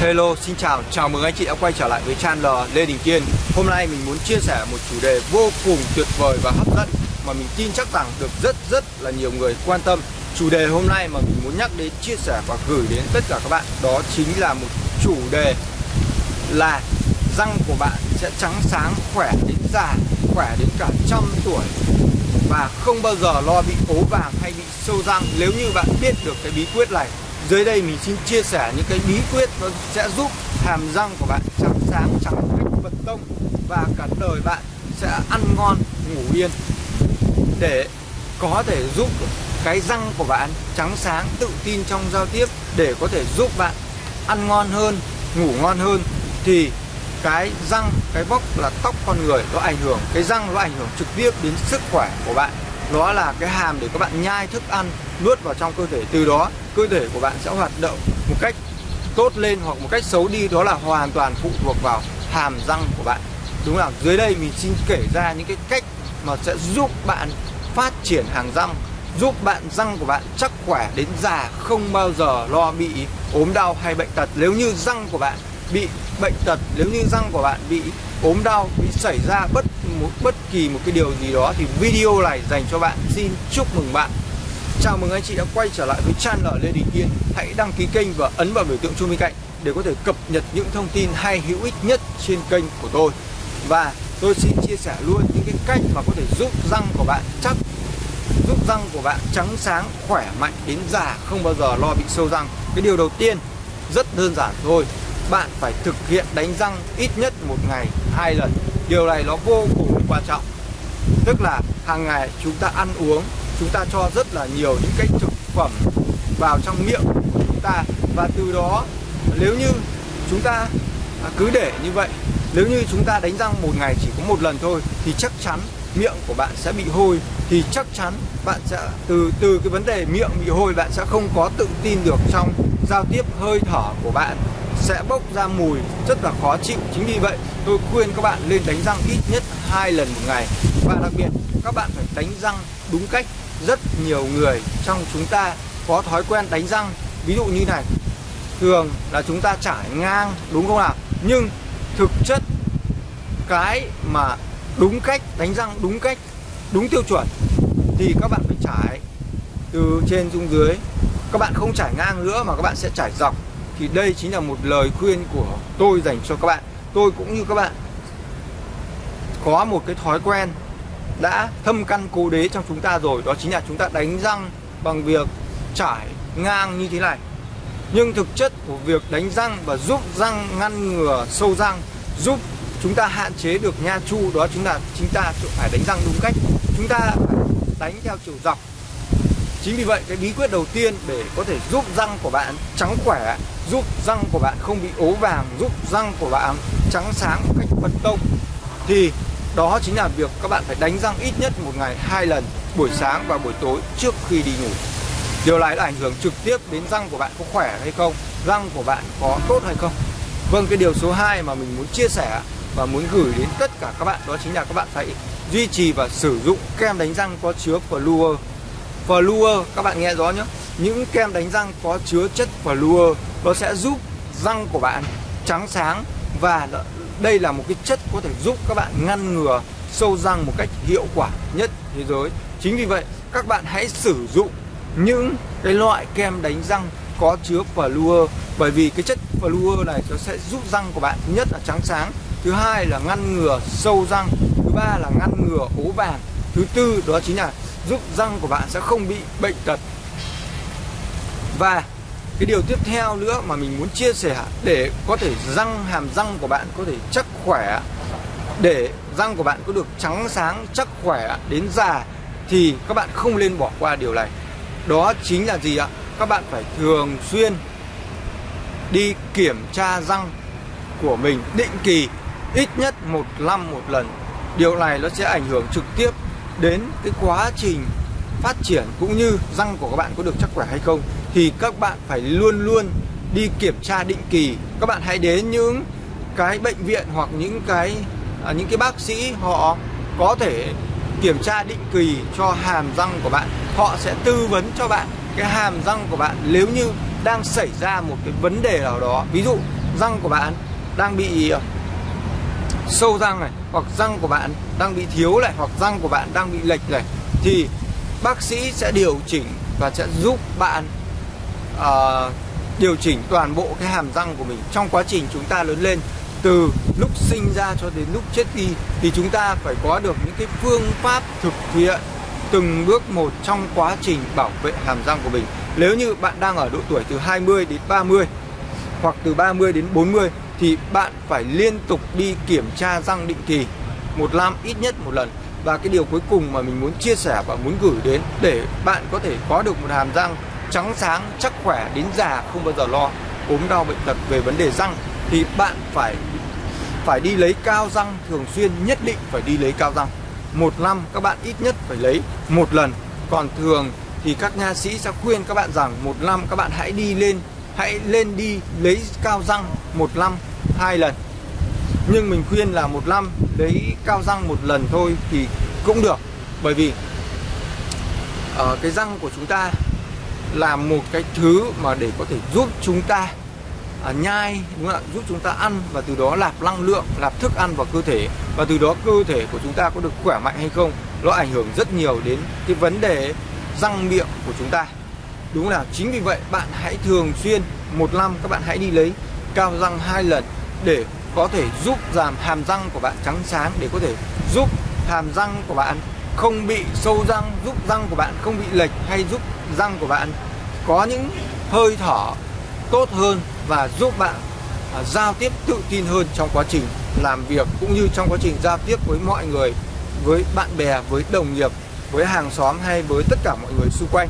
Hello, xin chào, chào mừng anh chị đã quay trở lại với channel Lê Đình Kiên. Hôm nay mình muốn chia sẻ một chủ đề vô cùng tuyệt vời và hấp dẫn Mà mình tin chắc rằng được rất rất là nhiều người quan tâm. Chủ đề hôm nay mà mình muốn nhắc đến, chia sẻ và gửi đến tất cả các bạn Đó chính là một chủ đề là răng của bạn sẽ trắng sáng, khỏe đến già, khỏe đến cả trăm tuổi. Và không bao giờ lo bị ố vàng hay bị sâu răng. Nếu như bạn biết được cái bí quyết này dưới đây mình xin chia sẻ những cái bí quyết nó sẽ giúp hàm răng của bạn trắng sáng, trắng cách bật tông và cả đời bạn sẽ ăn ngon, ngủ yên. Để có thể giúp cái răng của bạn trắng sáng, tự tin trong giao tiếp, để có thể giúp bạn ăn ngon hơn, ngủ ngon hơn, thì cái răng, cái vóc là tóc con người, nó ảnh hưởng, cái răng nó ảnh hưởng trực tiếp đến sức khỏe của bạn. Nó là cái hàm để các bạn nhai, thức ăn, nuốt vào trong cơ thể. Từ đó cơ thể của bạn sẽ hoạt động một cách tốt lên hoặc một cách xấu đi, đó là hoàn toàn phụ thuộc vào hàm răng của bạn. Đúng không dưới đây mình xin kể ra những cái cách mà sẽ giúp bạn phát triển hàng răng, giúp bạn răng của bạn chắc khỏe đến già, không bao giờ lo bị ốm đau hay bệnh tật. Nếu như răng của bạn bị bệnh tật, nếu như răng của bạn bị ốm đau, bị xảy ra bất một, bất kỳ một cái điều gì đó, thì video này dành cho bạn. Xin chúc mừng bạn. Chào mừng anh chị đã quay trở lại với channel Lê Đình Kiên. Hãy đăng ký kênh và ấn vào biểu tượng chuông bên cạnh Để có thể cập nhật những thông tin hay hữu ích nhất trên kênh của tôi. Và tôi xin chia sẻ luôn những cái cách mà có thể giúp răng của bạn chắc Giúp răng của bạn trắng sáng, khỏe mạnh đến già Không bao giờ lo bị sâu răng. Cái điều đầu tiên rất đơn giản thôi. Bạn phải thực hiện đánh răng ít nhất một ngày hai lần. Điều này nó vô cùng quan trọng. Tức là hàng ngày chúng ta ăn uống chúng ta cho rất là nhiều những cái thực phẩm vào trong miệng của chúng ta. Và từ đó, nếu như chúng ta à, cứ để như vậy, nếu như chúng ta đánh răng một ngày chỉ có một lần thôi, thì chắc chắn miệng của bạn sẽ bị hôi. Thì chắc chắn bạn sẽ, từ từ cái vấn đề miệng bị hôi, bạn sẽ không có tự tin được trong giao tiếp hơi thở của bạn. Sẽ bốc ra mùi rất là khó chịu. Chính vì vậy, tôi khuyên các bạn lên đánh răng ít nhất hai lần một ngày. Và đặc biệt, các bạn phải đánh răng đúng cách rất nhiều người trong chúng ta có thói quen đánh răng. Ví dụ như này, thường là chúng ta trải ngang, đúng không nào? Nhưng thực chất cái mà đúng cách đánh răng, đúng cách, đúng tiêu chuẩn thì các bạn phải trải từ trên xuống dưới. Các bạn không trải ngang nữa mà các bạn sẽ trải dọc. Thì đây chính là một lời khuyên của tôi dành cho các bạn. Tôi cũng như các bạn có một cái thói quen đã thâm căn cố đế trong chúng ta rồi. Đó chính là chúng ta đánh răng bằng việc trải ngang như thế này. Nhưng thực chất của việc đánh răng và giúp răng ngăn ngừa sâu răng, giúp chúng ta hạn chế được nha chu đó chính là chúng ta phải đánh răng đúng cách. Chúng ta phải đánh theo chiều dọc. Chính vì vậy, cái bí quyết đầu tiên để có thể giúp răng của bạn trắng khỏe, giúp răng của bạn không bị ố vàng, giúp răng của bạn trắng sáng một cách bật tông thì đó chính là việc các bạn phải đánh răng ít nhất một ngày hai lần, buổi sáng và buổi tối trước khi đi ngủ. Điều này đã ảnh hưởng trực tiếp đến răng của bạn có khỏe hay không, răng của bạn có tốt hay không? Vâng cái điều số 2 mà mình muốn chia sẻ và muốn gửi đến tất cả các bạn đó chính là các bạn phải duy trì và sử dụng kem đánh răng có chứa fluor fluor các bạn nghe rõ nhé. Những kem đánh răng có chứa chất fluor nó sẽ giúp răng của bạn trắng sáng và đây là một cái chất có thể giúp các bạn ngăn ngừa sâu răng một cách hiệu quả nhất thế giới. Chính vì vậy, các bạn hãy sử dụng những cái loại kem đánh răng có chứa fluor bởi vì cái chất fluor này nó sẽ giúp răng của bạn nhất là trắng sáng. Thứ hai là ngăn ngừa sâu răng, thứ ba là ngăn ngừa ố vàng, thứ tư đó chính là giúp răng của bạn sẽ không bị bệnh tật. Và cái điều tiếp theo nữa mà mình muốn chia sẻ để có thể răng, hàm răng của bạn có thể chắc khỏe, để răng của bạn có được trắng sáng, chắc khỏe đến già thì các bạn không nên bỏ qua điều này. Đó chính là gì ạ? Các bạn phải thường xuyên đi kiểm tra răng của mình, định kỳ ít nhất một năm một lần. Điều này nó sẽ ảnh hưởng trực tiếp đến cái quá trình phát triển cũng như răng của các bạn có được chắc khỏe hay không thì các bạn phải luôn luôn đi kiểm tra định kỳ. Các bạn hãy đến những cái bệnh viện hoặc những cái à, những cái bác sĩ họ có thể kiểm tra định kỳ cho hàm răng của bạn. Họ sẽ tư vấn cho bạn cái hàm răng của bạn nếu như đang xảy ra một cái vấn đề nào đó. Ví dụ răng của bạn đang bị à, sâu răng này hoặc răng của bạn đang bị thiếu này hoặc răng của bạn đang bị lệch này thì bác sĩ sẽ điều chỉnh và sẽ giúp bạn uh, điều chỉnh toàn bộ cái hàm răng của mình trong quá trình chúng ta lớn lên từ lúc sinh ra cho đến lúc chết đi thì chúng ta phải có được những cái phương pháp thực hiện từng bước một trong quá trình bảo vệ hàm răng của mình. Nếu như bạn đang ở độ tuổi từ 20 đến 30 hoặc từ 30 đến 40 thì bạn phải liên tục đi kiểm tra răng định kỳ một năm ít nhất một lần và cái điều cuối cùng mà mình muốn chia sẻ và muốn gửi đến để bạn có thể có được một hàm răng trắng sáng, chắc khỏe, đến già, không bao giờ lo. Ốm đau bệnh tật về vấn đề răng thì bạn phải phải đi lấy cao răng thường xuyên, nhất định phải đi lấy cao răng. Một năm các bạn ít nhất phải lấy một lần. Còn thường thì các nha sĩ sẽ khuyên các bạn rằng một năm các bạn hãy đi lên, hãy lên đi lấy cao răng một năm, hai lần. Nhưng mình khuyên là một năm lấy cao răng một lần thôi thì cũng được. Bởi vì ở cái răng của chúng ta là một cái thứ mà để có thể giúp chúng ta à, nhai đúng không ạ? Giúp chúng ta ăn và từ đó lạp năng lượng lạp thức ăn vào cơ thể. Và từ đó cơ thể của chúng ta có được khỏe mạnh hay không nó ảnh hưởng rất nhiều đến cái vấn đề răng miệng của chúng ta. Đúng là chính vì vậy bạn hãy thường xuyên một năm các bạn hãy đi lấy cao răng hai lần để có thể giúp giảm hàm răng của bạn trắng sáng để có thể giúp hàm răng của bạn không bị sâu răng giúp răng của bạn không bị lệch hay giúp răng của bạn có những hơi thở tốt hơn và giúp bạn à, giao tiếp tự tin hơn trong quá trình làm việc cũng như trong quá trình giao tiếp với mọi người với bạn bè với đồng nghiệp với hàng xóm hay với tất cả mọi người xung quanh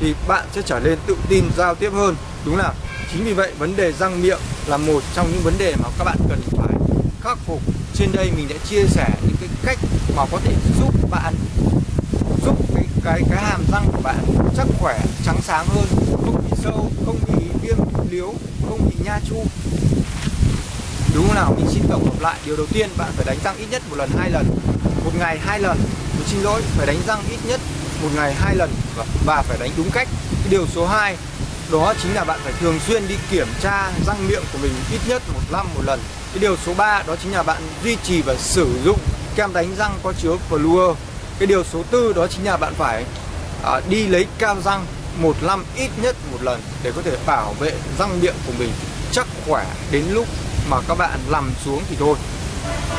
thì bạn sẽ trở nên tự tin giao tiếp hơn. Đúng là chính vì vậy vấn đề răng miệng là một trong những vấn đề mà các bạn cần phải khắc phục. Trên đây mình đã chia sẻ những cách mà có thể giúp bạn giúp cái cái cái hàm răng của bạn chắc khỏe trắng sáng hơn không bị sâu không bị viêm liếu không bị nha chu. Đúng không nào? Mình xin tổng hợp lại. Điều đầu tiên bạn phải đánh răng ít nhất một lần hai lần. Một ngày hai lần. Mình xin lỗi phải đánh răng ít nhất một ngày hai lần. Và, và phải đánh đúng cách. Cái điều số 2 đó chính là bạn phải thường xuyên đi kiểm tra răng miệng của mình ít nhất một năm một lần. Cái điều số 3 đó chính là bạn duy trì và sử dụng kem đánh răng có chứa fluor cái điều số tư đó chính là bạn phải à, đi lấy kem răng một năm ít nhất một lần để có thể bảo vệ răng miệng của mình. Chắc khỏe đến lúc mà các bạn nằm xuống thì thôi.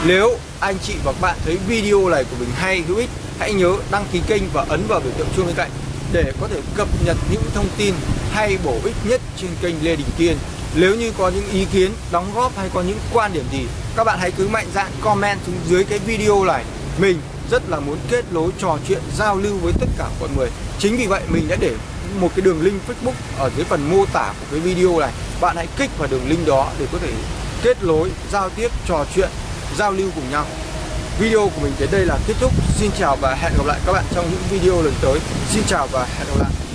Nếu anh chị và các bạn thấy video này của mình hay hữu ích hãy nhớ đăng ký kênh và ấn vào biểu tượng chuông bên cạnh để có thể cập nhật những thông tin hay bổ ích nhất trên kênh Lê Đình Kiên nếu như có những ý kiến, đóng góp hay có những quan điểm gì Các bạn hãy cứ mạnh dạn comment xuống dưới cái video này. Mình rất là muốn kết nối trò chuyện giao lưu với tất cả mọi người. Chính vì vậy mình đã để một cái đường link Facebook ở dưới phần mô tả của cái video này. Bạn hãy kích vào đường link đó để có thể kết nối, giao tiếp, trò chuyện, giao lưu cùng nhau. Video của mình đến đây là kết thúc. Xin chào và hẹn gặp lại các bạn trong những video lần tới. Xin chào và hẹn gặp lại.